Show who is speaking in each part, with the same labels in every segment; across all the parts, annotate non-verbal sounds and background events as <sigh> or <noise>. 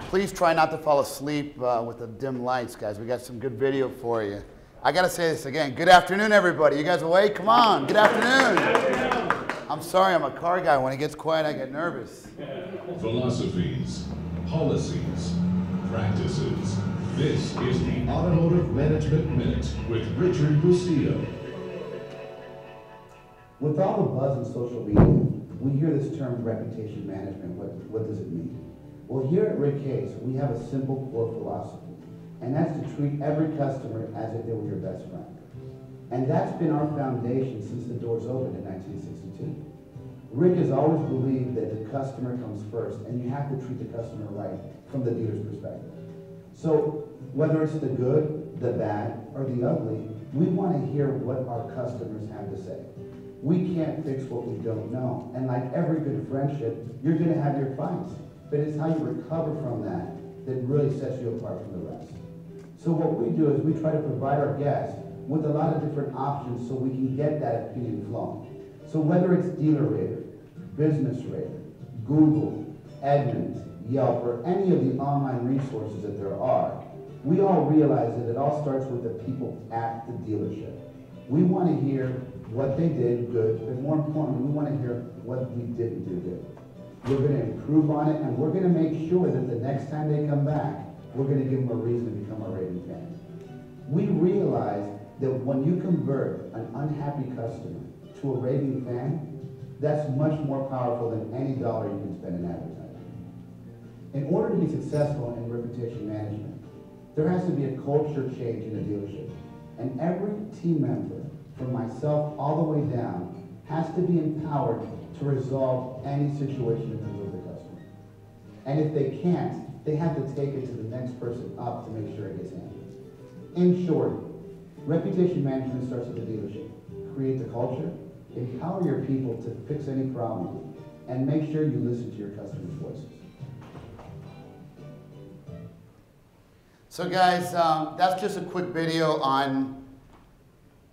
Speaker 1: Please try not to fall asleep uh, with the dim lights, guys. We got some good video for you. I got to say this again. Good afternoon, everybody. You guys awake? Come on. Good afternoon. I'm sorry, I'm a car guy. When it gets quiet, I get nervous.
Speaker 2: Philosophies, policies, practices. This is the Automotive Management Minute with Richard Bustillo.
Speaker 3: With all the buzz in social media, we hear this term reputation management. What, what does it mean? Well, here at Rick we have a simple core philosophy, and that's to treat every customer as if they were your best friend. And that's been our foundation since the doors opened in 1962. Rick has always believed that the customer comes first, and you have to treat the customer right from the dealer's perspective. So whether it's the good, the bad, or the ugly, we want to hear what our customers have to say. We can't fix what we don't know. And like every good friendship, you're going to have your fights. But it's how you recover from that that really sets you apart from the rest. So what we do is we try to provide our guests with a lot of different options so we can get that opinion flowing. So whether it's Dealer DealerRater, Business Radar, Google, Edmunds, Yelp, or any of the online resources that there are, we all realize that it all starts with the people at the dealership. We want to hear what they did good, but more importantly, we want to hear what we didn't do good. We're going to improve on it, and we're going to make sure that the next time they come back, we're going to give them a reason to become a raving fan. We realize that when you convert an unhappy customer to a raving fan, that's much more powerful than any dollar you can spend in advertising. In order to be successful in reputation management, there has to be a culture change in a dealership. And every team member, from myself all the way down, has to be empowered to resolve any situation that comes with the customer. And if they can't, they have to take it to the next person up to make sure it gets handled. In short, reputation management starts at the dealership. Create the culture, empower your people to fix any problem, and make sure you listen to your customers' voices.
Speaker 1: So, guys, um, that's just a quick video on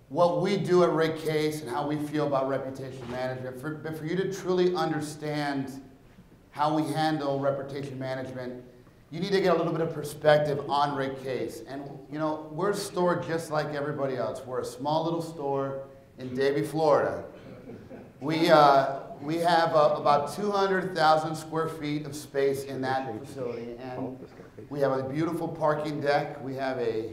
Speaker 1: what we do at Rick Case and how we feel about reputation management. For, but for you to truly understand how we handle reputation management, you need to get a little bit of perspective on Rick Case. And, you know, we're a store just like everybody else. We're a small little store in Davie, Florida. We, uh, we have uh, about 200,000 square feet of space in that facility. And we have a beautiful parking deck. We have a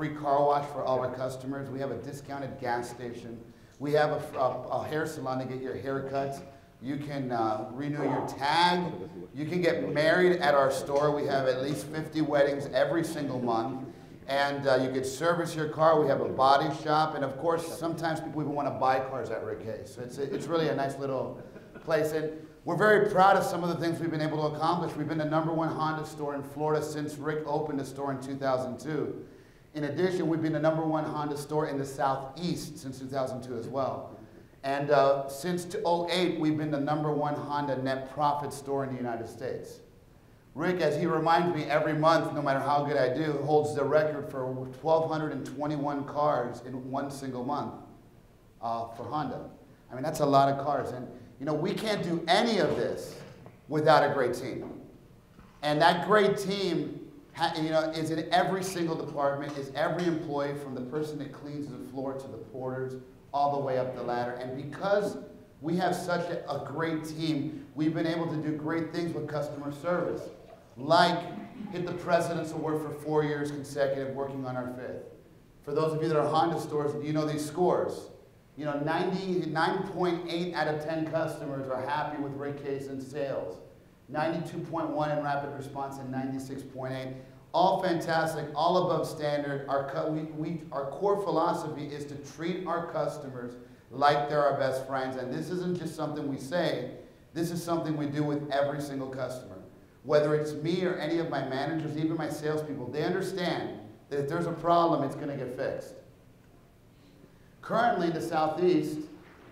Speaker 1: free car wash for all our customers. We have a discounted gas station. We have a, a, a hair salon to get your hair cut. You can uh, renew your tag. You can get married at our store. We have at least 50 weddings every single month. And uh, you can service your car. We have a body shop. And of course, sometimes people even want to buy cars at Rick Case. So it's, it's really a nice little place. And we're very proud of some of the things we've been able to accomplish. We've been the number one Honda store in Florida since Rick opened the store in 2002. In addition, we've been the number one Honda store in the Southeast since 2002 as well. And uh, since 08, we've been the number one Honda net profit store in the United States. Rick, as he reminds me every month, no matter how good I do, holds the record for 1,221 cars in one single month uh, for Honda. I mean, that's a lot of cars. And, you know, we can't do any of this without a great team. And that great team Uh, you know, is in every single department, is every employee from the person that cleans the floor to the porters, all the way up the ladder. And because we have such a, great team, we've been able to do great things with customer service, like hit the President's Award for four years consecutive, working on our fifth. For those of you that are Honda stores, you know these scores. You know, 99.8 out of 10 customers are happy with Rick Case and sales. 92.1 in rapid response and 96.8. All fantastic, all above standard. Our, we, we, our core philosophy is to treat our customers like they're our best friends. And this isn't just something we say, this is something we do with every single customer. Whether it's me or any of my managers, even my salespeople, they understand that if there's a problem, it's going to get fixed. Currently, in the Southeast,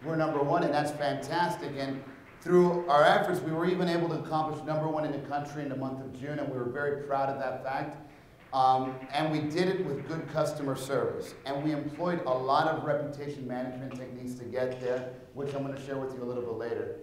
Speaker 1: we're number one, and that's fantastic. And through our efforts, we were even able to accomplish number one in the country in the month of June, and we were very proud of that fact. Um, and we did it with good customer service. And we employed a lot of reputation management techniques to get there, which I'm going to share with you a little bit later.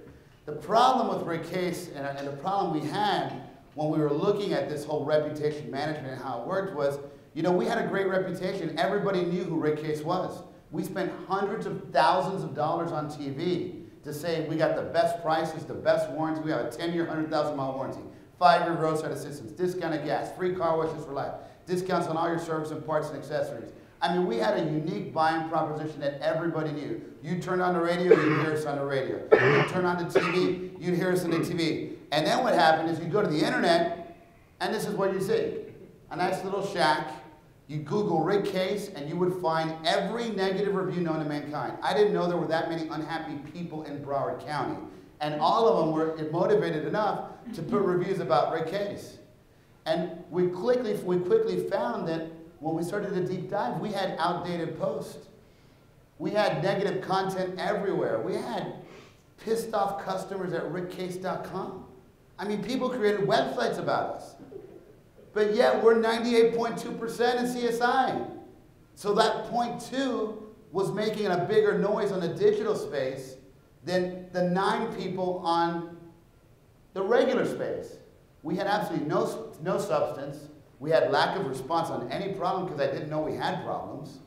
Speaker 1: The problem with Rick Case, and, and the problem we had, when we were looking at this whole reputation management and how it worked was, you know, we had a great reputation. Everybody knew who Rick Case was. We spent hundreds of thousands of dollars on TV to say we got the best prices, the best warranty. We have a 10-year, 100,000 mile warranty, five-year roadside assistance, discounted gas, free car washes for life, discounts on all your service and parts and accessories. I mean, we had a unique buying proposition that everybody knew. You turn on the radio, you'd hear us on the radio. You turn on the TV, you'd hear us on the TV. And then what happened is you go to the internet, and this is what you see. A nice little shack. You Google Rick Case, and you would find every negative review known to mankind. I didn't know there were that many unhappy people in Broward County. And all of them were motivated enough to put reviews about Rick Case. And we quickly, we quickly found that when we started a deep dive, we had outdated posts. We had negative content everywhere. We had pissed off customers at rickcase.com. I mean, people created websites about us. But yet we're 98.2% in CSI. So that point two was making a bigger noise on the digital space than the nine people on the regular space. We had absolutely no, no substance. We had lack of response on any problem because I didn't know we had problems.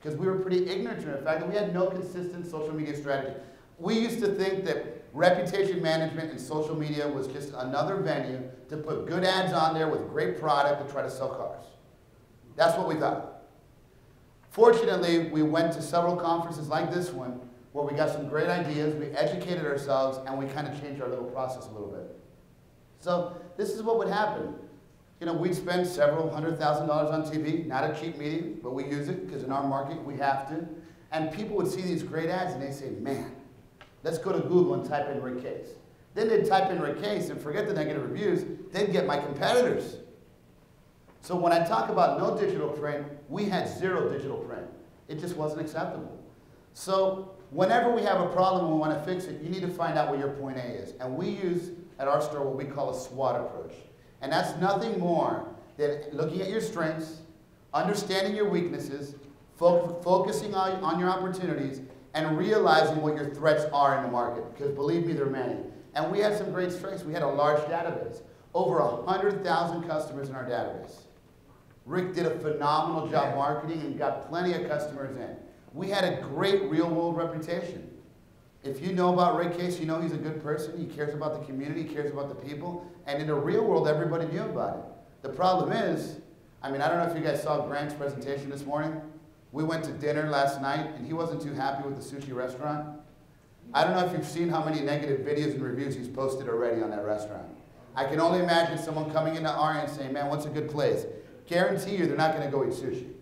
Speaker 1: Because we were pretty ignorant to the fact that we had no consistent social media strategy. We used to think that reputation management and social media was just another venue to put good ads on there with great product to try to sell cars. That's what we thought. Fortunately, we went to several conferences like this one where we got some great ideas, we educated ourselves, and we kind of changed our little process a little bit. So this is what would happen. You know, we'd spend several hundred thousand dollars on TV, not a cheap medium, but we use it because in our market we have to. And people would see these great ads and they say, man, Let's go to Google and type in Rick Case. Then they'd type in Rick Case and forget the negative reviews, they'd get my competitors. So when I talk about no digital print, we had zero digital print. It just wasn't acceptable. So whenever we have a problem and we want to fix it, you need to find out what your point A is. And we use at our store what we call a SWOT approach. And that's nothing more than looking at your strengths, understanding your weaknesses, fo focusing on, on your opportunities, and realizing what your threats are in the market, because believe me, there are many. And we had some great strengths. We had a large database, over 100,000 customers in our database. Rick did a phenomenal job marketing and got plenty of customers in. We had a great real world reputation. If you know about Rick Case, you know he's a good person. He cares about the community, he cares about the people. And in the real world, everybody knew about it. The problem is, I mean, I don't know if you guys saw Grant's presentation this morning. We went to dinner last night, and he wasn't too happy with the sushi restaurant. I don't know if you've seen how many negative videos and reviews he's posted already on that restaurant. I can only imagine someone coming into Aria and saying, man, what's a good place? Guarantee you they're not going to go eat sushi.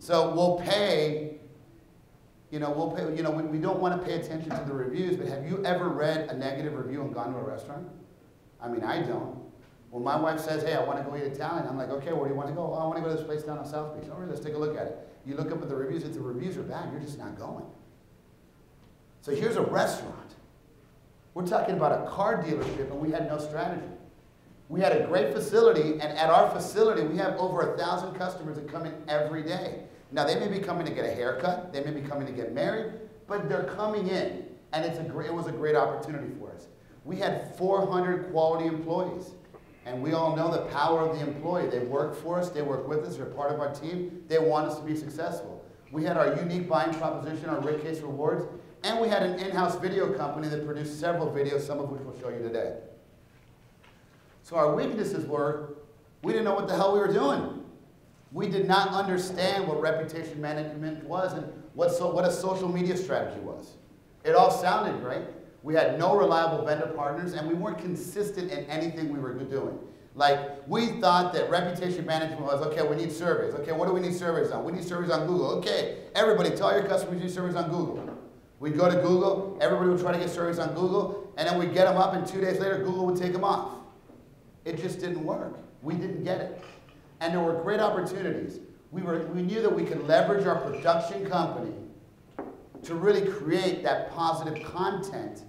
Speaker 1: So we'll pay, you know, we'll pay, you know, we, we don't want to pay attention to the reviews, but have you ever read a negative review and gone to a restaurant? I mean, I don't. When my wife says, hey, I want to go eat Italian, I'm like, okay, where do you want to go? Oh, I want to go to this place down on South Beach. All right, let's take a look at it. You look up at the reviews, if the reviews are bad, you're just not going. So here's a restaurant. We're talking about a car dealership, and we had no strategy. We had a great facility, and at our facility, we have over a thousand customers that come in every day. Now, they may be coming to get a haircut, they may be coming to get married, but they're coming in, and it's a great, it was a great opportunity for us. We had 400 quality employees. And we all know the power of the employee. They work for us, they work with us, they're part of our team, they want us to be successful. We had our unique buying proposition, our Rick Case Rewards, and we had an in-house video company that produced several videos, some of which we'll show you today. So our weaknesses were, we didn't know what the hell we were doing. We did not understand what reputation management was and what, so, what a social media strategy was. It all sounded great, we had no reliable vendor partners, and we weren't consistent in anything we were doing. Like, we thought that reputation management was, okay, we need surveys. Okay, what do we need surveys on? We need surveys on Google. Okay, everybody, tell your customers you need surveys on Google. We'd go to Google, everybody would try to get surveys on Google, and then we'd get them up, and two days later, Google would take them off. It just didn't work. We didn't get it. And there were great opportunities. We, were, we knew that we could leverage our production company to really create that positive content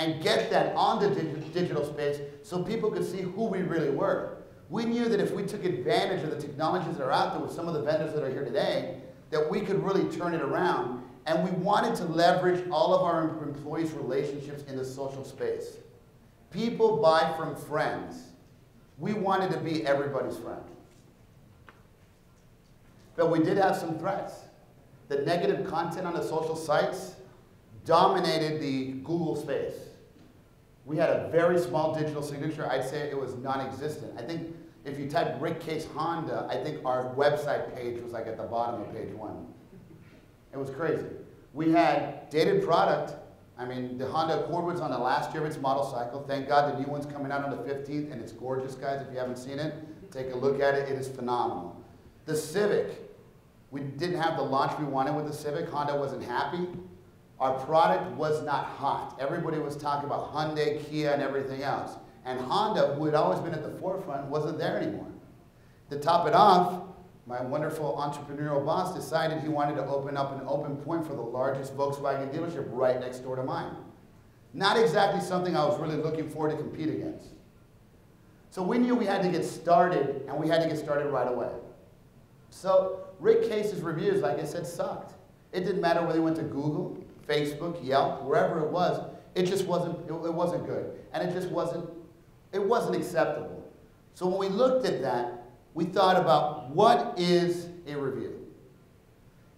Speaker 1: and get that on the digital space so people could see who we really were. We knew that if we took advantage of the technologies that are out there with some of the vendors that are here today, that we could really turn it around. And we wanted to leverage all of our employees' relationships in the social space. People buy from friends. We wanted to be everybody's friend. But we did have some threats. The negative content on the social sites dominated the Google space. We had a very small digital signature. I'd say it was non-existent. I think if you type Rick Case Honda, I think our website page was like at the bottom of page one. It was crazy. We had dated product. I mean, the Honda Accord was on the last year of its model cycle. Thank God the new one's coming out on the 15th, and it's gorgeous, guys. If you haven't seen it, take a look at it. It is phenomenal. The Civic, we didn't have the launch we wanted with the Civic. Honda wasn't happy. Our product was not hot. Everybody was talking about Hyundai, Kia, and everything else. And Honda, who had always been at the forefront, wasn't there anymore. To top it off, my wonderful entrepreneurial boss decided he wanted to open up an open point for the largest Volkswagen dealership right next door to mine. Not exactly something I was really looking forward to compete against. So we knew we had to get started, and we had to get started right away. So Rick Case's reviews, like I said, sucked. It didn't matter whether he went to Google, Facebook, Yelp, wherever it was, it just wasn't, it, it wasn't good. And it just wasn't, it wasn't acceptable. So when we looked at that, we thought about what is a review?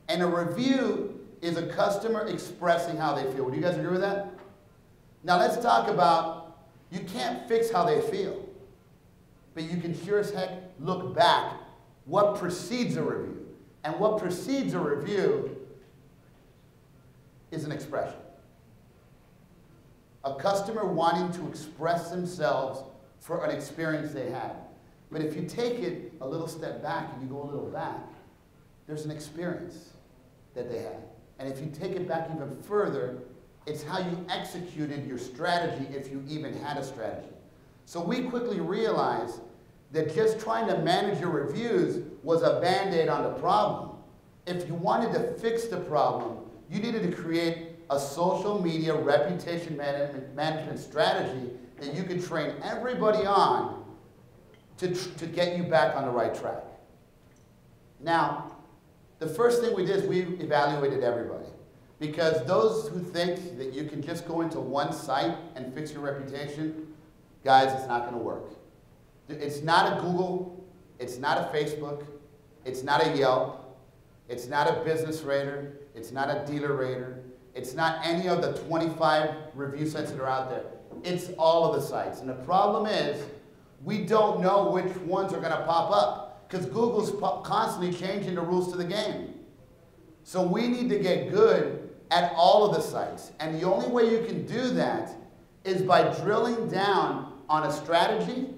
Speaker 1: And a review is a customer expressing how they feel. Would you guys agree with that? Now let's talk about, you can't fix how they feel, but you can sure as heck look back what precedes a review. And what precedes a review is an expression. A customer wanting to express themselves for an experience they had. But if you take it a little step back and you go a little back, there's an experience that they had. And if you take it back even further, it's how you executed your strategy if you even had a strategy. So we quickly realized that just trying to manage your reviews was a band-aid on the problem. If you wanted to fix the problem, you needed to create a social media reputation management, strategy that you could train everybody on to, to get you back on the right track. Now, the first thing we did is we evaluated everybody. Because those who think that you can just go into one site and fix your reputation, guys, it's not going to work. It's not a Google, it's not a Facebook, it's not a Yelp, it's not a Business Radar, it's not a DealerRater. It's not any of the 25 review sites that are out there. It's all of the sites. And the problem is, we don't know which ones are going to pop up because Google's constantly changing the rules to the game. So we need to get good at all of the sites. And the only way you can do that is by drilling down on a strategy,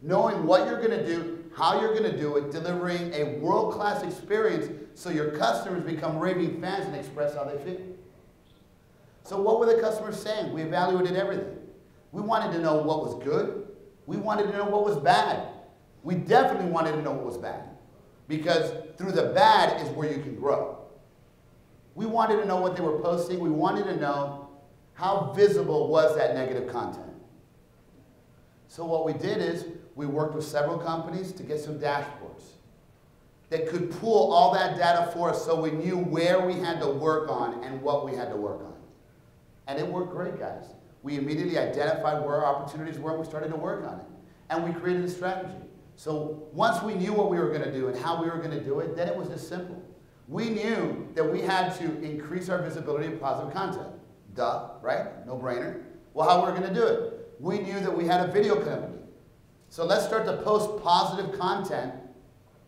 Speaker 1: knowing what you're going to do, how you're going to do it, delivering a world-class experience so your customers become raving fans and express how they feel. So what were the customers saying? We evaluated everything. We wanted to know what was good. We wanted to know what was bad. We definitely wanted to know what was bad because through the bad is where you can grow. We wanted to know what they were posting. We wanted to know how visible was that negative content. So what we did is we worked with several companies to get some dashboards that could pull all that data for us so we knew where we had to work on and what we had to work on. And it worked great, guys. We immediately identified where our opportunities were and we started to work on it. And we created a strategy. So once we knew what we were going to do and how we were going to do it, then it was just simple. We knew that we had to increase our visibility of positive content. Duh, right? No brainer. Well, how were we going to do it? We knew that we had a video company. So let's start to post positive content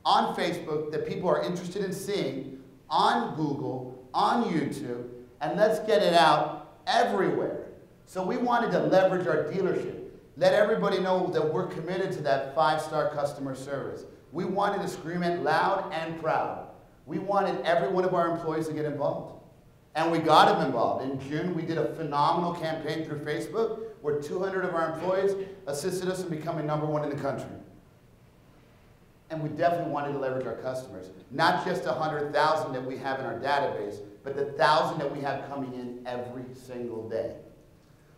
Speaker 1: on Facebook that people are interested in seeing, on Google, on YouTube, and let's get it out everywhere. So we wanted to leverage our dealership. Let everybody know that we're committed to that five-star customer service. We wanted to scream it loud and proud. We wanted every one of our employees to get involved. And we got them involved. In June, we did a phenomenal campaign through Facebook where 200 of our employees assisted us in becoming number one in the country. And we definitely wanted to leverage our customers. Not just 100,000 that we have in our database, but the 1,000 that we have coming in every single day.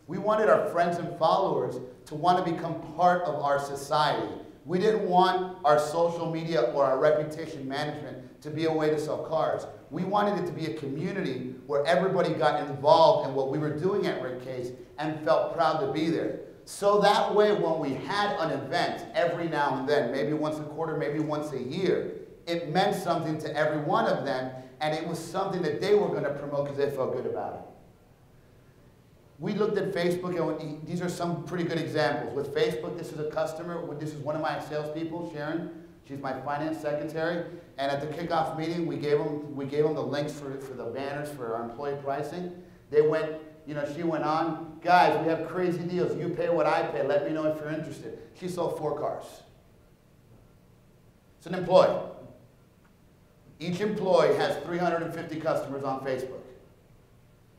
Speaker 1: We wanted our friends and followers to want to become part of our society. We didn't want our social media or our reputation management to be a way to sell cars. We wanted it to be a community where everybody got involved in what we were doing at Rick Case and felt proud to be there. So that way, when we had an event every now and then, maybe once a quarter, maybe once a year, it meant something to every one of them, and it was something that they were going to promote because they felt good about it. We looked at Facebook, and these are some pretty good examples. With Facebook, this is a customer. This is one of my salespeople, Sharon. She's my finance secretary. And at the kickoff meeting, we gave them, we gave them the links for, for the banners for our employee pricing. They went, you know, she went on, guys, we have crazy deals. You pay what I pay. Let me know if you're interested. She sold four cars. It's an employee. Each employee has 350 customers on Facebook.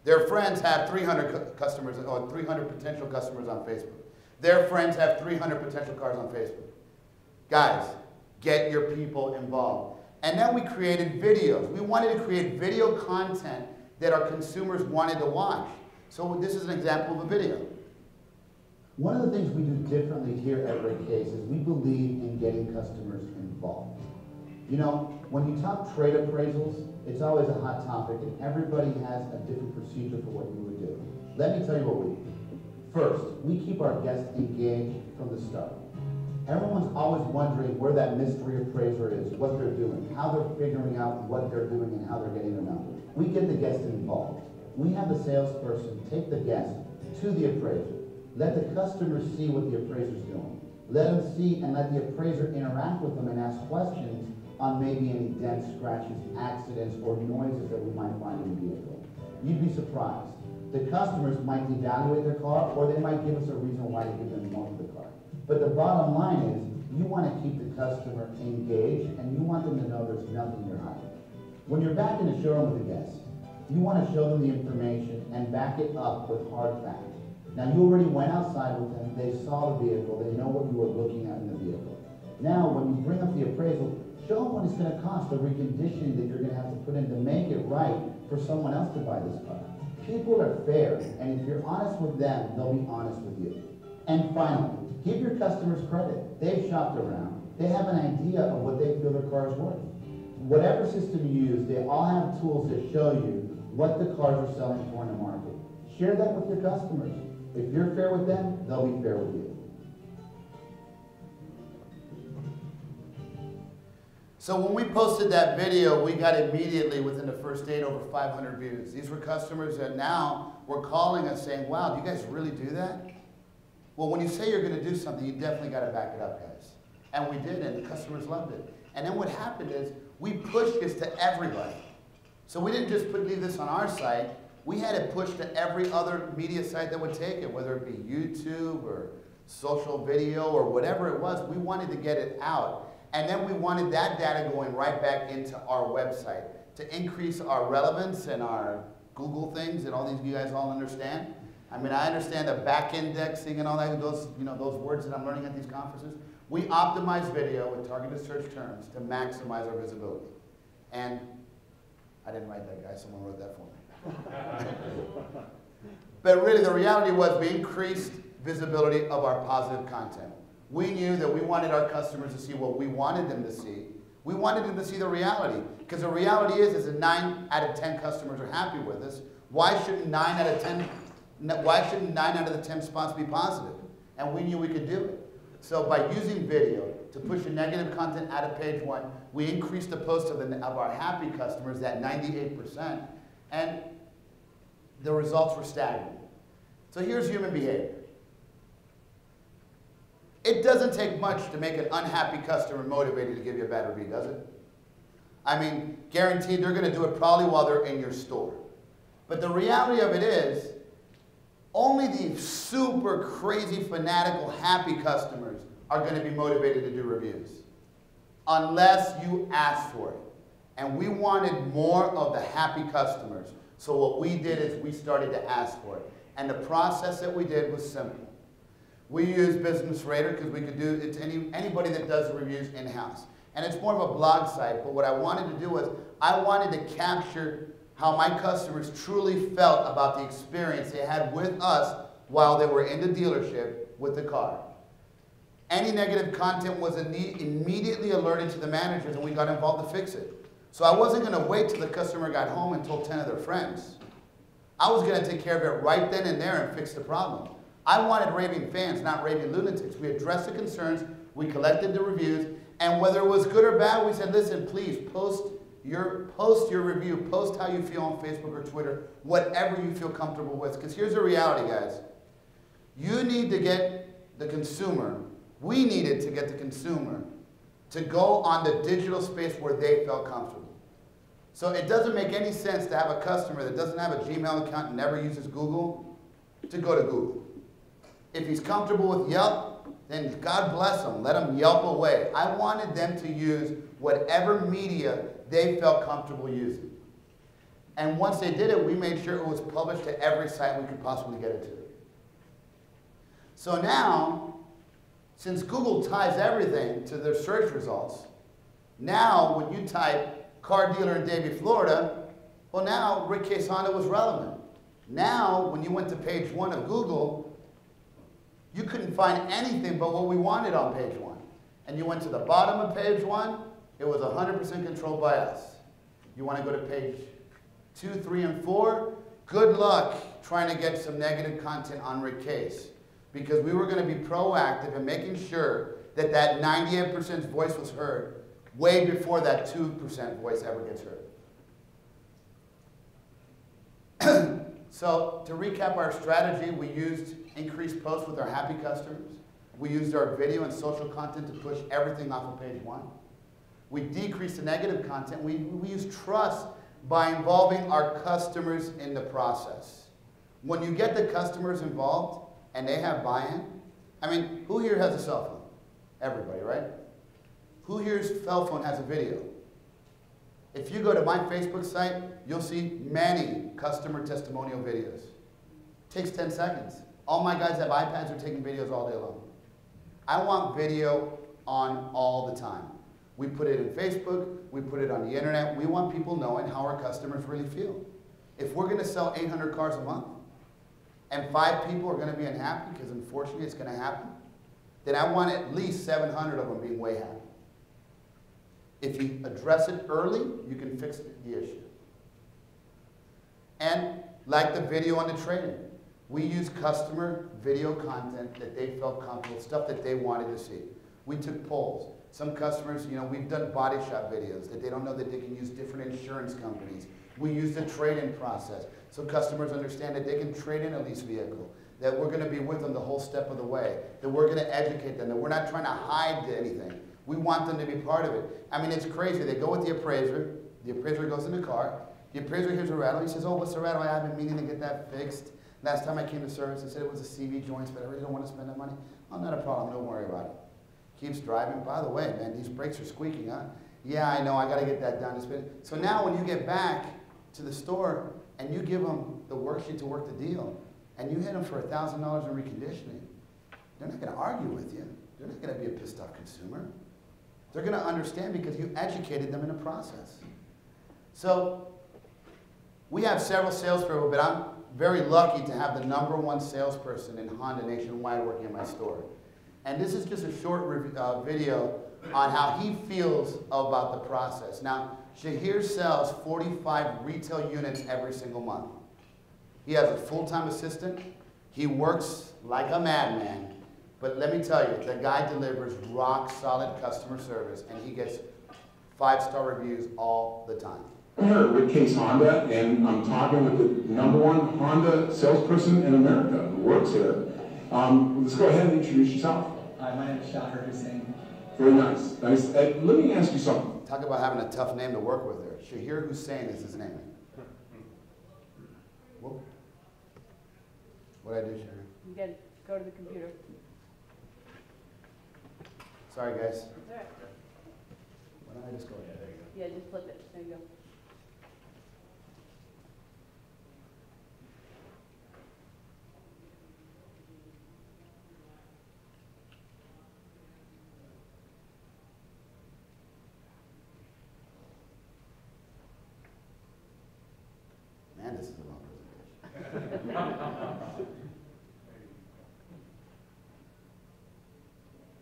Speaker 1: Their friends have 300 customers, or 300 potential customers on Facebook. Their friends have 300 potential cars on Facebook. Guys, get your people involved. And then we created videos. We wanted to create video content that our consumers wanted to watch. So this is an example of a video.
Speaker 3: One of the things we do differently here at Rick Case is we believe in getting customers involved. You know, when you talk trade appraisals, it's always a hot topic and everybody has a different procedure for what you would do. Let me tell you what we do. First, we keep our guests engaged from the start. Everyone's always wondering where that mystery appraiser is, what they're doing, how they're figuring out what they're doing and how they're getting the numbers. We get the guest involved. We have the salesperson take the guest to the appraiser. Let the customer see what the appraiser's doing. Let them see and let the appraiser interact with them and ask questions on maybe any dents, scratches, accidents, or noises that we might find in the vehicle. You'd be surprised. The customers might evaluate their car or they might give us a reason why to give them more of the car. But the bottom line is, you want to keep the customer engaged and you want them to know there's nothing you're hiding. When you're back in the showroom with a guest, you want to show them the information and back it up with hard facts. Now you already went outside with them, they saw the vehicle, they know what you were looking at in the vehicle. Now when you bring up the appraisal, show them what it's going to cost, the reconditioning that you're going to have to put in to make it right for someone else to buy this car. People are fair, and if you're honest with them, they'll be honest with you. And finally, Give your customers credit. They've shopped around. They have an idea of what they feel their car is worth. Whatever system you use, they all have tools that show you what the cars are selling for in the market. Share that with your customers. If you're fair with them, they'll be fair with you.
Speaker 1: So when we posted that video, we got immediately within the first day over 500 views. These were customers that now were calling us saying, wow, do you guys really do that? Well, when you say you're going to do something, you definitely got to back it up, guys. And we did, and the customers loved it. And then what happened is we pushed this to everybody. So we didn't just put, leave this on our site. We had it pushed to every other media site that would take it, whether it be YouTube or social video or whatever it was. We wanted to get it out. And then we wanted that data going right back into our website to increase our relevance and our Google things and all these you guys all understand. I mean, I understand the back indexing and all that, those, you know, those words that I'm learning at these conferences. We optimize video with targeted search terms to maximize our visibility. And I didn't write that, guy. Someone wrote that for me. <laughs> but really, the reality was we increased visibility of our positive content. We knew that we wanted our customers to see what we wanted them to see. We wanted them to see the reality. Because the reality is, is that 9 out of 10 customers are happy with us. Why shouldn't 9 out of 10 why shouldn't nine out of the 10 spots be positive? And we knew we could do it. So by using video to push the negative content out of page one, we increased the post of, the, of our happy customers at 98%, and the results were staggering. So here's human behavior. It doesn't take much to make an unhappy customer motivated to give you a bad review, does it? I mean, guaranteed they're going to do it probably while they're in your store. But the reality of it is, only the super crazy, fanatical, happy customers are going to be motivated to do reviews unless you ask for it. And we wanted more of the happy customers. So what we did is we started to ask for it. And the process that we did was simple. We used Business Radar because we could do it to any, anybody that does reviews in-house. And it's more of a blog site, but what I wanted to do was I wanted to capture how my customers truly felt about the experience they had with us while they were in the dealership with the car. Any negative content was immediately alerted to the managers and we got involved to fix it. So I wasn't going to wait till the customer got home and told 10 of their friends. I was going to take care of it right then and there and fix the problem. I wanted raving fans, not raving lunatics. We addressed the concerns, we collected the reviews, and whether it was good or bad, we said, listen, please post your post your review, post how you feel on Facebook or Twitter, whatever you feel comfortable with. Because here's the reality, guys. You need to get the consumer, we needed to get the consumer to go on the digital space where they felt comfortable. So it doesn't make any sense to have a customer that doesn't have a Gmail account and never uses Google to go to Google. If he's comfortable with Yelp, then God bless him. Let him Yelp away. I wanted them to use whatever media they felt comfortable using. And once they did it, we made sure it was published to every site we could possibly get it to. So now, since Google ties everything to their search results, now when you type car dealer in Davie, Florida, well now Rick Case Honda was relevant. Now, when you went to page one of Google, you couldn't find anything but what we wanted on page one. And you went to the bottom of page one, it was 100% controlled by us. You want to go to page two, three, and four? Good luck trying to get some negative content on Rick Case because we were going to be proactive in making sure that that 98% voice was heard way before that 2% voice ever gets heard. <clears throat> so to recap our strategy, we used increased posts with our happy customers. We used our video and social content to push everything off of page one. We decrease the negative content. We, we use trust by involving our customers in the process. When you get the customers involved and they have buy-in, I mean, who here has a cell phone? Everybody, right? Who here's cell phone has a video? If you go to my Facebook site, you'll see many customer testimonial videos. takes 10 seconds. All my guys have iPads are taking videos all day long. I want video on all the time. We put it in Facebook, we put it on the internet. We want people knowing how our customers really feel. If we're going to sell 800 cars a month and five people are going to be unhappy because unfortunately it's going to happen, then I want at least 700 of them being way happy. If you address it early, you can fix the issue. And like the video on the training, we use customer video content that they felt comfortable, stuff that they wanted to see. We took polls. Some customers, you know, we've done body shop videos that they don't know that they can use different insurance companies. We use the trade-in process so customers understand that they can trade in a lease vehicle, that we're going to be with them the whole step of the way, that we're going to educate them, that we're not trying to hide anything. We want them to be part of it. I mean, it's crazy. They go with the appraiser. The appraiser goes in the car. The appraiser hears a rattle. He says, oh, what's the rattle? I have been meaning to get that fixed. Last time I came to service, I said it was a CV joints, but I really don't want to spend that money. Oh, not a problem. Don't worry about it keeps driving. By the way, man, these brakes are squeaking, huh? Yeah, I know, I got to get that done. So now when you get back to the store and you give them the worksheet to work the deal, and you hit them for $1,000 in reconditioning, they're not going to argue with you. They're not going to be a pissed off consumer. They're going to understand because you educated them in the process. So we have several salespeople, but I'm very lucky to have the number one salesperson in Honda nationwide working in my store. And this is just a short uh, video on how he feels about the process. Now, Shahir sells 45 retail units every single month. He has a full-time assistant. He works like a madman. But let me tell you, the guy delivers rock solid customer service and he gets five-star reviews all the time.
Speaker 4: I'm here with Case Honda and I'm talking with the number one Honda salesperson in America who works here. Um, let's go ahead and introduce yourself.
Speaker 5: Hi, my name is Shahir Hussain.
Speaker 4: Very nice. nice. Uh, let me ask you something.
Speaker 1: Talk about having a tough name to work with there. Shahir Hussain is his name. What did I do, Shahir?
Speaker 6: You can go to the computer.
Speaker 1: Sorry, guys.
Speaker 6: It's all right.
Speaker 1: Why don't I just go? Yeah, there you go.
Speaker 6: Yeah, just flip it. There you go.
Speaker 1: Man, this is the wrong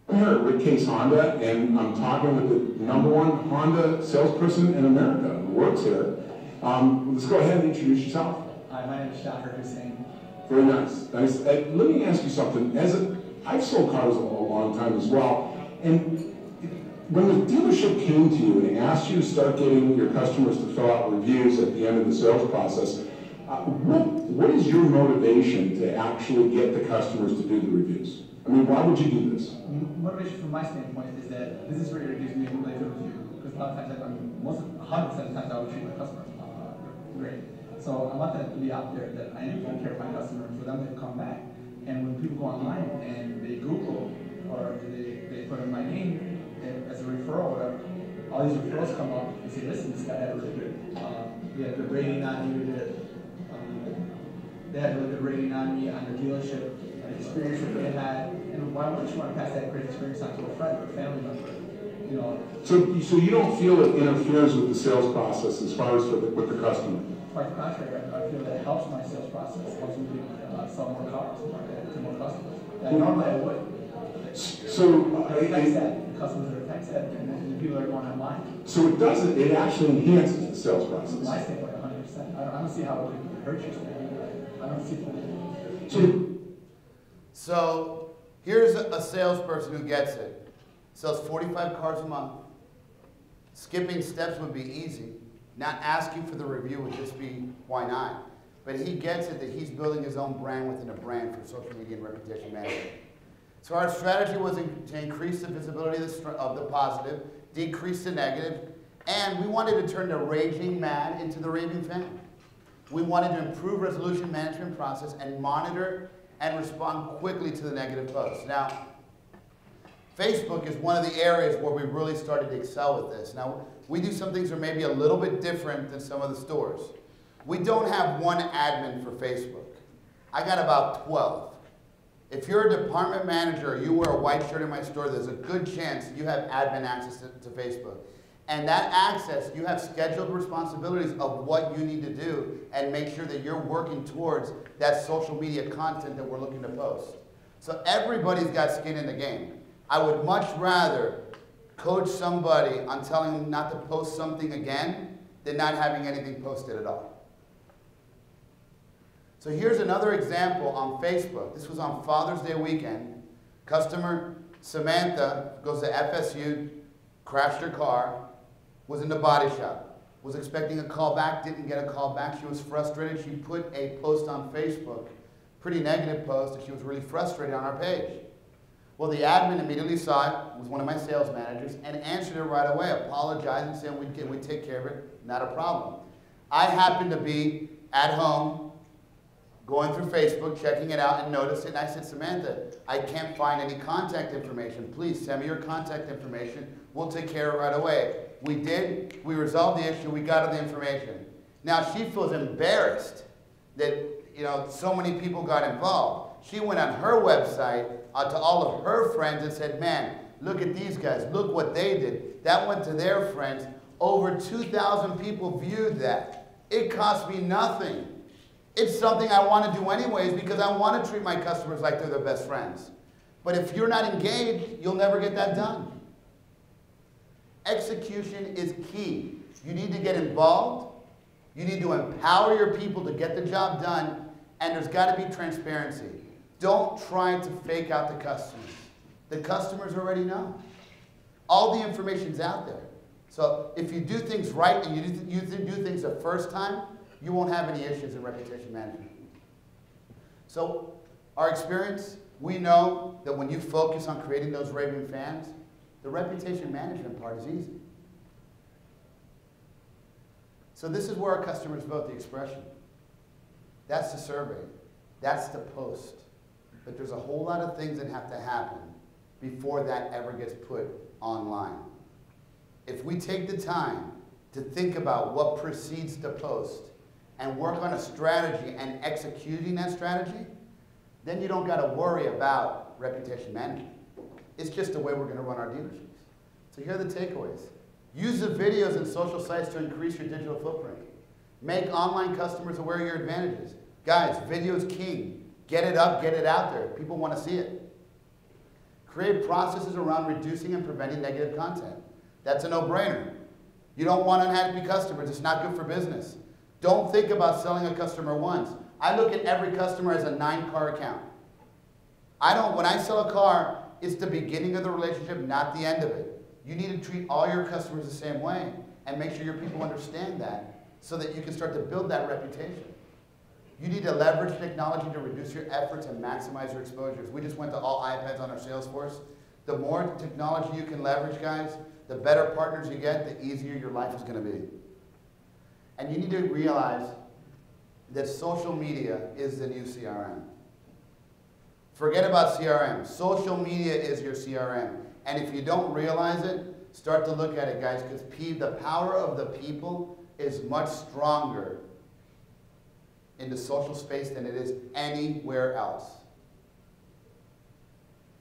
Speaker 1: presentation.
Speaker 4: With Case Honda and I'm talking with the number one Honda salesperson in America who works here. Um, let's go ahead and introduce yourself.
Speaker 5: Hi, my name is Shahir Hussain.
Speaker 4: Very nice. Nice. Uh, let me ask you something. As a, I've sold cars a, a long time as well, and when the dealership came to you and asked you to start getting your customers to fill out reviews at the end of the sales process, uh, what, what is your motivation to actually get the customers to do the reviews? I mean, why would you do this?
Speaker 5: Motivation from my standpoint is that this is where it gives me a really good review. Because a lot of times, I mean, most, 100% of the times I would treat my customers uh, great. So I want that to be out there that I am taking care of my customers for them to come back. And when people go online and they Google or they, they put in my name as a referral, whatever, all these referrals come up and say, listen, this guy had a really good, he had a good rating on you, um, they had a really good rating on me, on the dealership, experience that they had, and why wouldn't you want to pass that great experience on to a friend or a family member? You know,
Speaker 4: So, so you don't feel it interferes with the sales process as far as for the, with the customer?
Speaker 5: quite the contrary, I I feel that it helps my sales process, helps me uh, sell more cars to more customers. And normally I would.
Speaker 4: So, uh,
Speaker 5: But tech
Speaker 4: it-
Speaker 5: customers are tech savvy, and the people that are going online,
Speaker 4: so it doesn't, it actually enhances the sales
Speaker 5: from my
Speaker 4: process.
Speaker 5: standpoint, hundred percent. I don't, I don't see how it could hurt you, I don't see.
Speaker 4: So,
Speaker 1: So here's a salesperson who gets it. Sells 45 cars a month. Skipping steps would be easy. Not asking for the review would just be, why not? But he gets it that he's building his own brand within a brand for social media and reputation management. So our strategy was in- to increase the visibility of the, of the positive, decrease the negative, and we wanted to turn the raging mad into the raving fan. We wanted to improve resolution management process and monitor and respond quickly to the negative posts. Now, Facebook is one of the areas where we really started to excel with this. Now, we do some things that are maybe a little bit different than some of the stores. We don't have one admin for Facebook. I got about 12. If you're a department manager or you wear a white shirt in my store, there's a good chance you have admin access to, to Facebook. And that access, you have scheduled responsibilities of what you need to do and make sure that you're working towards that social media content that we're looking to post. So everybody's got skin in the game. I would much rather coach somebody on telling them not to post something again than not having anything posted at all. So here's another example on Facebook. This was on Father's Day weekend. Customer Samantha goes to FSU, crashed her car, was in the body shop, was expecting a call back, didn't get a call back. She was frustrated. She put a post on Facebook, pretty negative post, she was really frustrated on our page. Well, the admin immediately saw it, was one of my sales managers, and answered it right away, apologizing, saying we'd, get, we'd take care of it, not a problem. I happened to be at home, going through Facebook, checking it out, and noticed it, and I said, Samantha, I can't find any contact information. Please send me your contact information. We'll take care of it right away. We did, we resolved the issue, we got her the information. Now, she feels embarrassed that, you know, so many people got involved. She went on her website uh, to all of her friends and said, man, look at these guys, look what they did. That went to their friends. Over 2,000 people viewed that. It cost me nothing. It's something I want to do anyways because I want to treat my customers like they're their best friends. But if you're not engaged, you'll never get that done. Execution is key. You need to get involved. You need to empower your people to get the job done. And there's got to be transparency. Don't try to fake out the customers. The customers already know. All the information's out there. So if you do things right and you do, you do things the first time, you won't have any issues in reputation management. So our experience, we know that when you focus on creating those raving fans, the reputation management part is easy. So this is where our customers vote the expression. That's the survey. That's the post. But there's a whole lot of things that have to happen before that ever gets put online. If we take the time to think about what precedes the post and work on a strategy and executing that strategy, then you don't got to worry about reputation management. It's just the way we're going to run our dealerships. So here are the takeaways. Use the videos and social sites to increase your digital footprint. Make online customers aware of your advantages. Guys, video is king. Get it up, get it out there. People want to see it. Create processes around reducing and preventing negative content. That's a no-brainer. You don't want unhappy customers. It's not good for business. Don't think about selling a customer once. I look at every customer as a nine car account. I don't, when I sell a car, it's the beginning of the relationship, not the end of it. You need to treat all your customers the same way and make sure your people understand that so that you can start to build that reputation. You need to leverage technology to reduce your efforts and maximize your exposures. We just went to all iPads on our sales force. The more technology you can leverage, guys, the better partners you get, the easier your life is going to be. And you need to realize that social media is the new CRM. Forget about CRM. Social media is your CRM. And if you don't realize it, start to look at it, guys, because the power of the people is much stronger in the social space than it is anywhere else.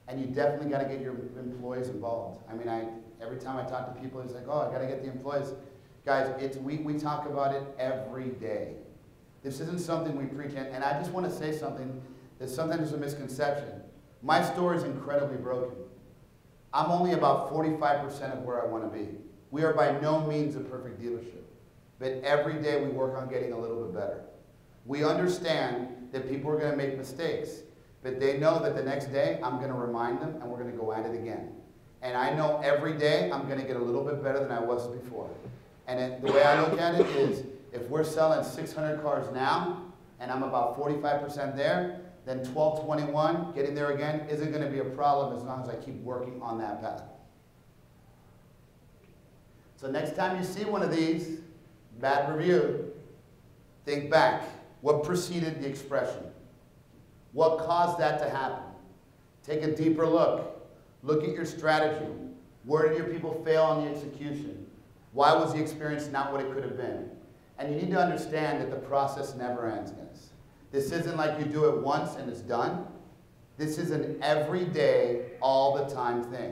Speaker 1: And you definitely got to get your employees involved. I mean, I every time I talk to people, it's like, oh, I got to get the employees. Guys, it's, we, we talk about it every day. This isn't something we preach, and, and I just want to say something that sometimes there's a misconception. My story is incredibly broken. I'm only about 45% of where I want to be. We are by no means a perfect dealership, but every day we work on getting a little bit better. We understand that people are going to make mistakes, but they know that the next day I'm going to remind them and we're going to go at it again. And I know every day I'm going to get a little bit better than I was before. And it, the way I look at it is if we're selling 600 cars now and I'm about 45% there, then 1221, getting there again, isn't going to be a problem as long as I keep working on that path. So next time you see one of these, bad review, think back. What preceded the expression? What caused that to happen? Take a deeper look. Look at your strategy. Where did your people fail on the execution? Why was the experience not what it could have been? And you need to understand that the process never ends. This isn't like you do it once and it's done. This is an everyday, all the time thing.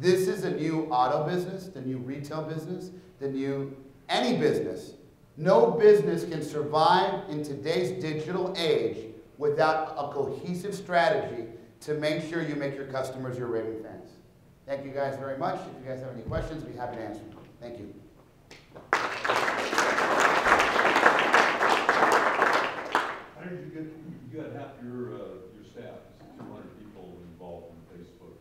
Speaker 1: This is a new auto business, the new retail business, the new any business. No business can survive in today's digital age without a cohesive strategy to make sure you make your customers your raving fans. Thank you guys very much. If you guys have any questions, we'd be happy to answer them. Thank you.
Speaker 7: How did you get, you got half your, uh, your staff, two hundred people involved in Facebook.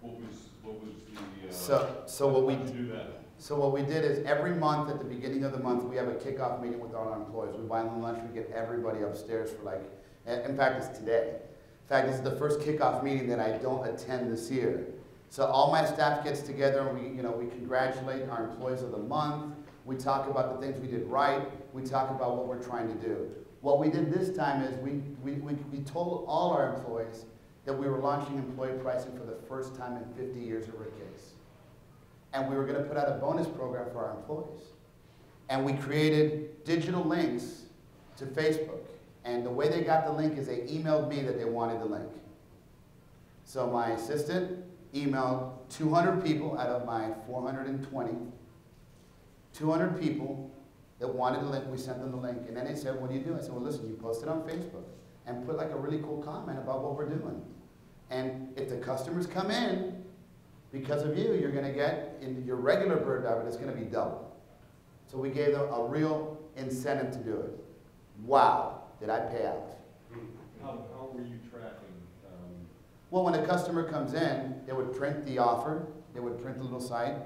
Speaker 7: What was, what was the, uh?
Speaker 1: So, so what we,
Speaker 7: you do that?
Speaker 1: so what we did is every month at the beginning of the month, we have a kickoff meeting with all our employees. We buy them lunch, we get everybody upstairs for like, in fact, it's today. In fact, this is the first kickoff meeting that I don't attend this year. So all my staff gets together and we, you know, we congratulate our employees of the month. We talk about the things we did right. We talk about what we're trying to do. What we did this time is we, we, we, we told all our employees that we were launching employee pricing for the first time in 50 years at Rick Case. And we were going to put out a bonus program for our employees. And we created digital links to Facebook. And the way they got the link is they emailed me that they wanted the link. So my assistant emailed 200 people out of my 420, 200 people that wanted the link, we sent them the link. And then they said, what do you do? I said, well, listen, you post it on Facebook and put like a really cool comment about what we're doing. And if the customers come in, because of you, you're gonna get, in your regular bird dog, it's gonna be double. So we gave them a real incentive to do it. Wow, did I pay out.
Speaker 7: How, how were you tracking, um,
Speaker 1: Well, when a customer comes in, they would print the offer, they would print the little site,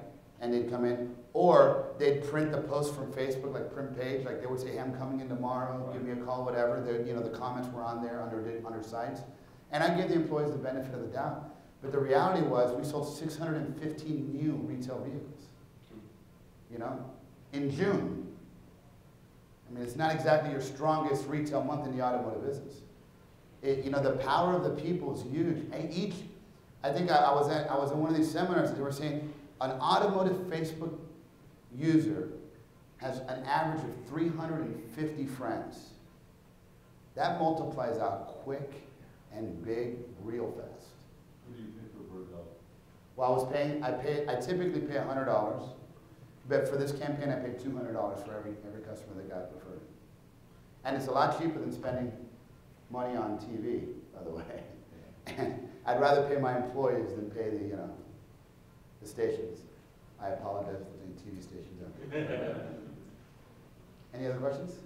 Speaker 1: and they'd come in. Or they'd print the post from Facebook, like print page, like they would say, hey, I'm coming in tomorrow, give me a call, whatever. They, you know, the comments were on there under, under sites. And I give the employees the benefit of the doubt. But the reality was we sold 615 new retail vehicles, you know, in June. I mean, it's not exactly your strongest retail month in the automotive business. It, you know, the power of the people is huge. And each, I think I, I was at, I was in one of these seminars and they were saying an automotive Facebook user has an average of 350 friends. That multiplies out quick and big real fast.
Speaker 7: what do you pay for a bird dog?
Speaker 1: Well, I was paying, I pay, I typically pay hundred dollars, but for this campaign, I paid two hundred dollars for every, every customer that got referred. And it's a lot cheaper than spending money on TV, by the way. And <laughs> I'd rather pay my employees than pay the, you know, the stations. I apologize for the TV stations. Any other questions?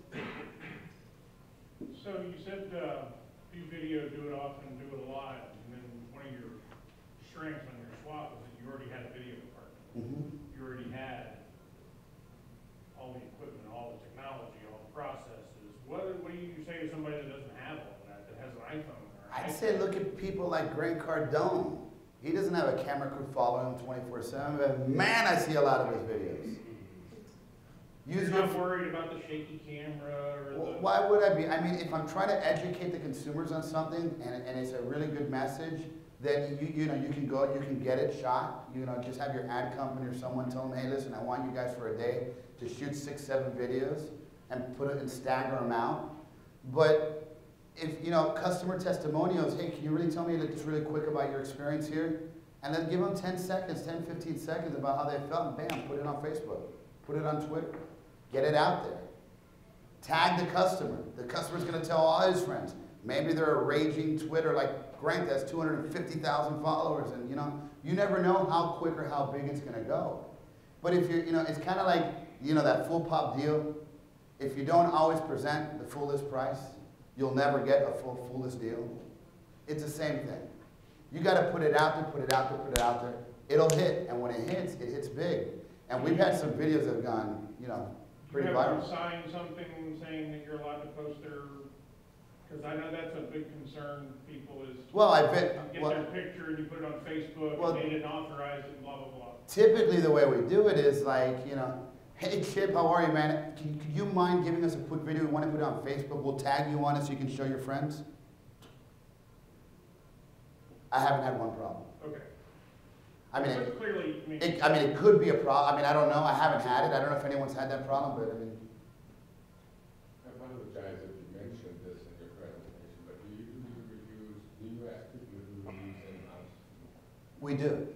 Speaker 8: So you said, uh, do video, do it often, do it a lot, and then one of your strengths on your SWOT was that you already had a video department.
Speaker 3: Mhm.
Speaker 8: You already had all the equipment, all the technology, all the processes. What, what do you say to somebody that doesn't have all that, that has an iPhone
Speaker 1: I'd
Speaker 8: iPad?
Speaker 1: say look at people like Grant Cardone. He doesn't have a camera crew following him twenty-four seven, but man, I see a lot of his videos.
Speaker 8: You're
Speaker 1: Use your,
Speaker 8: not worried about the shaky camera
Speaker 1: Well,
Speaker 8: the?
Speaker 1: why would I be? I mean, if I'm trying to educate the consumers on something and, and it's a really good message, then you, you know, you can go, you can get it shot. You know, just have your ad company or someone tell them, hey, listen, I want you guys for a day to shoot six, seven videos and put it and stagger them out. But if, you know, customer testimonials, hey, can you really tell me just really quick about your experience here? And then give them 10 seconds, 10, 15 seconds about how they felt, and bam, put it on Facebook, put it on Twitter, get it out there. Tag the customer. The customer's gonna tell all his friends. Maybe they're a raging Twitter like Grant that's 250,000 followers, and you know, you never know how quick or how big it's gonna go. But if you're, you know, it's kind of like, you know, that full pop deal. If you don't always present the fullest price, you'll never get a full fullest deal. It's the same thing. You got to put it out there, put it out there, put it out there. It'll hit, and when it hits, it hits big. And we've had some videos that have gone, you know,
Speaker 8: you
Speaker 1: pretty viral.
Speaker 8: sign something saying that you're allowed to post their, because I know that's a big concern, people is.
Speaker 1: Well, I bet.
Speaker 8: Get
Speaker 1: well,
Speaker 8: their picture and you put it on Facebook,
Speaker 1: Well-
Speaker 8: and they didn't authorize it, and blah, blah, blah.
Speaker 1: Typically, the way we do it is like, you know, hey Chip, how are you, man? Can, could you mind giving us a quick video? We want to put it on Facebook. We'll tag you on it so you can show your friends. I haven't had one problem.
Speaker 8: Okay.
Speaker 1: I mean,
Speaker 8: So
Speaker 1: it,
Speaker 8: Clearly, I mean.
Speaker 1: it, I mean, it could be a problem. I mean, I don't know. I haven't had it. I don't know if anyone's had that problem, but I mean,
Speaker 9: I apologize if you mentioned this in your presentation, but do you do reviews, do you ask people to do reviews in-house?
Speaker 1: we do.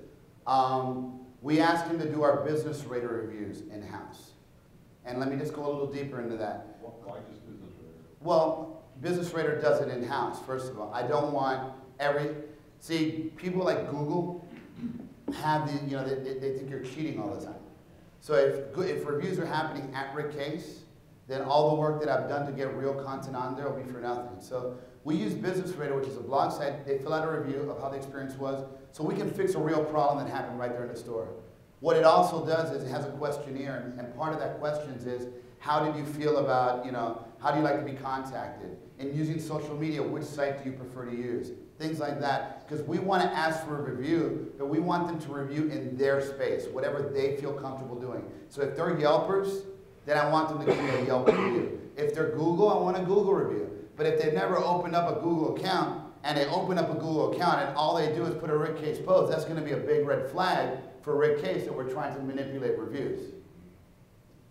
Speaker 1: Um, we asked him to do our business rater reviews in-house. And let me just go a little deeper into that.
Speaker 7: Why just business rate?
Speaker 1: Well, Business Radar does it in-house, first of all. I don't want every, see, people like Google have the, you know, they, they- they think you're cheating all the time. So if, if reviews are happening at Rick Case, then all the work that I've done to get real content on there will be for nothing. So we use Business Radar, which is a blog site. They fill out a review of how the experience was, so we can fix a real problem that happened right there in the store. What it also does is it has a questionnaire, and- part of that questions is, how did you feel about, you know, how do you like to be contacted? And using social media, which site do you prefer to use? Things like that, because we want to ask for a review, but we want them to review in their space, whatever they feel comfortable doing. So if they're Yelpers, then I want them to give me a Yelp review. If they're Google, I want a Google review. But if they've never opened up a Google account, and they open up a Google account, and all they do is put a Rick Case post, that's gonna be a big red flag for Rick Case that we're trying to manipulate reviews.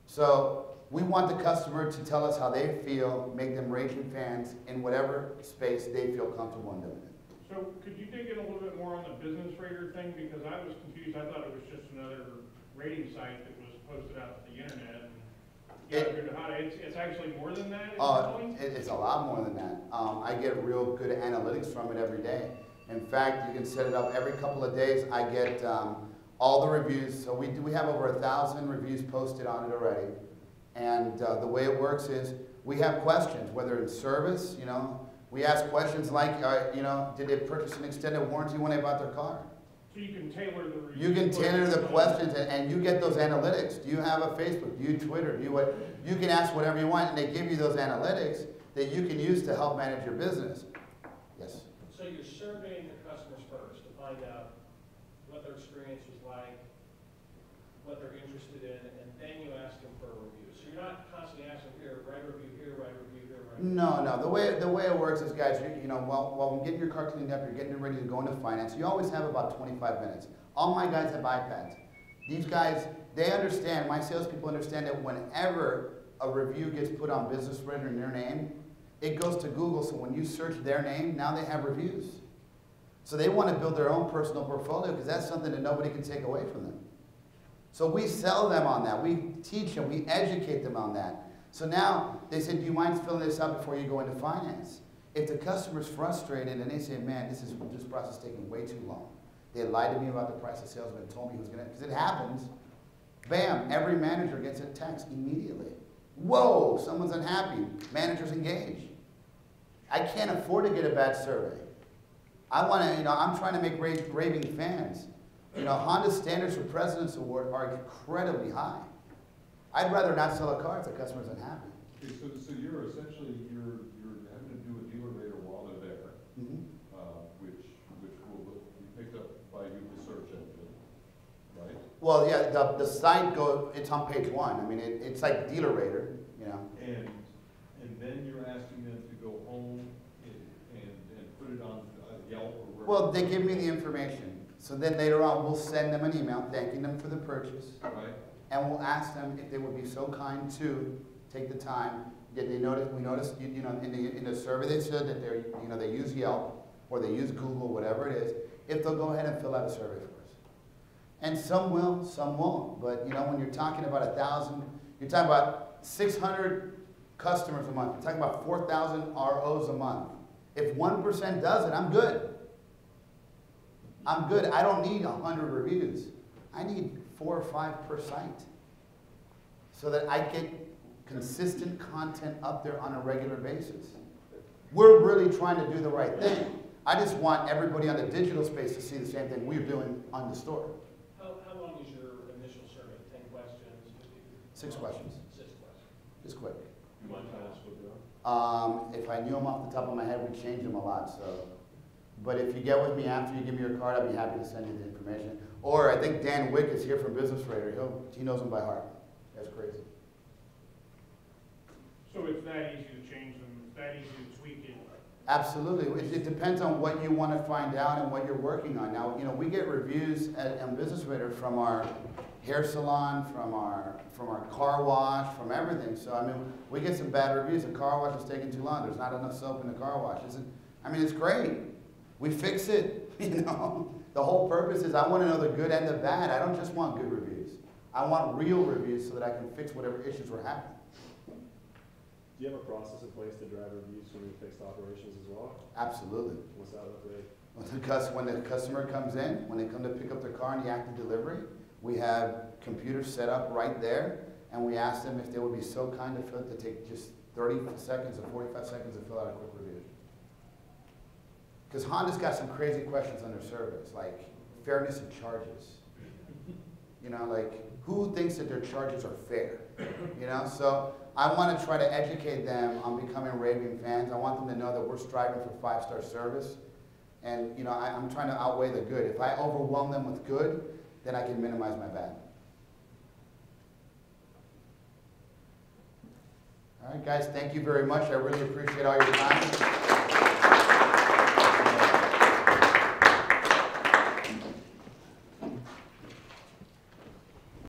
Speaker 1: So we want the customer to tell us how they feel, make them raging fans in whatever space they feel comfortable in doing it.
Speaker 8: So could you dig in a little bit more on the business rater thing, because I was confused, I thought it was just another rating site that was posted out to the internet.
Speaker 1: It-.
Speaker 8: It's, it's actually more than that,
Speaker 1: Uh,
Speaker 8: it,
Speaker 1: it's a lot more than that. Um, I get real good analytics from it every day. In fact, you can set it up every couple of days. I get um, all the reviews. So we do, we have over a thousand reviews posted on it already. And uh, the way it works is we have questions, whether it's service, you know, we ask questions like, uh, you know, did they purchase an extended warranty when they bought their car?
Speaker 8: So you can tailor the review.
Speaker 1: You can tailor the questions and, and you get those analytics. Do you have a Facebook? Do you Twitter? Do you what? You can ask whatever you want and they give you those analytics that you can use to help manage your business. Yes.
Speaker 10: So you're surveying the customers first to find out what their experience was like, what they're interested in, and then you ask them for a review. So you're not constantly asking, here, write a review here, write a review
Speaker 1: No, no. The way the way it works is, guys, you, you know, while while I'm getting your car cleaned up, you're getting ready to go into finance. You always have about 25 minutes. All my guys have iPads. These guys, they understand. My salespeople understand that whenever a review gets put on Business Radar in their name, it goes to Google. So when you search their name, now they have reviews. So they want to build their own personal portfolio because that's something that nobody can take away from them. So we sell them on that. We teach them. We educate them on that. So now they said, do you mind filling this out before you go into finance? If the customer's frustrated and they say, man, this is this process is taking way too long. They lied to me about the price of the salesman told me he was gonna, because it happens. Bam, every manager gets a text immediately. Whoa, someone's unhappy. Manager's engaged. I can't afford to get a bad survey. I want to, you know, I'm trying to make ra- raving fans. You know, Honda's standards for President's Award are incredibly high. I'd rather not sell a car if the customer's unhappy.
Speaker 7: Okay, so, so you're essentially, you're, you're having to do a DealerRater while they're there, uh, which, which will be picked up by you, the search engine, right?
Speaker 1: Well, yeah, the, the site go, it's on page one. I mean, it, it's like DealerRater, you know.
Speaker 7: And, and then you're asking them to go home and, and, and put it on uh, Yelp or wherever.
Speaker 1: Well, they give me the information. So then later on, we'll send them an email thanking them for the purchase.
Speaker 7: Right?
Speaker 1: And we'll ask them if they would be so kind to take the time. Did they notice, we noticed, you, you know, in the, in the survey, they said that they're, you know, they use Yelp or they use Google, whatever it is, if they'll go ahead and fill out a survey for us. And some will, some won't. But, you know, when you're talking about a thousand, you're talking about six hundred customers a month. You're talking about four thousand ROs a month. If one percent does it, I'm good. I'm good. I don't need a hundred reviews. I need four or five per site. So that I get consistent content up there on a regular basis. We're really trying to do the right thing. I just want everybody on the digital space to see the same thing we're doing on the store.
Speaker 10: How, how long is your initial survey? Ten questions?
Speaker 1: Six questions,
Speaker 10: Six questions.
Speaker 1: just quick.
Speaker 7: You mind telling us what they are?
Speaker 1: Um, if I knew them off the top of my head, we'd change them a lot, so. But if you get with me after you give me your card, I'd be happy to send you the information. Or I think Dan Wick is here from Business Radar, he'll, he knows them by heart. That's crazy.
Speaker 8: So it's that easy to change them, it's that easy to tweak it.
Speaker 1: Absolutely. It, it depends on what you want to find out and what you're working on. Now, you know, we get reviews at, on Business Radar from our hair salon, from our, from our car wash, from everything. So, I mean, we get some bad reviews. The car wash is taking too long. There's not enough soap in the car wash. Isn't, I mean, it's great. We fix it, <laughs> you know. The whole purpose is I want to know the good and the bad. I don't just want good reviews. I want real reviews so that I can fix whatever issues were happening.
Speaker 11: Do you have a process in place to drive reviews from your fixed operations as well?
Speaker 1: Absolutely.
Speaker 11: What's that look like?
Speaker 1: When the when the customer comes in, when they come to pick up their car in the active delivery, we have computers set up right there, and we ask them if they would be so kind to fill, to take just thirty seconds or forty-five seconds to fill out a quick review. Because Honda's got some crazy questions on their service, like fairness of charges. You know, like, who thinks that their charges are fair? You know, so I want to try to educate them on becoming raving fans. I want them to know that we're striving for five-star service. And, you know, I, I'm trying to outweigh the good. If I overwhelm them with good, then I can minimize my bad. All right, guys, thank you very much. I really appreciate all your time.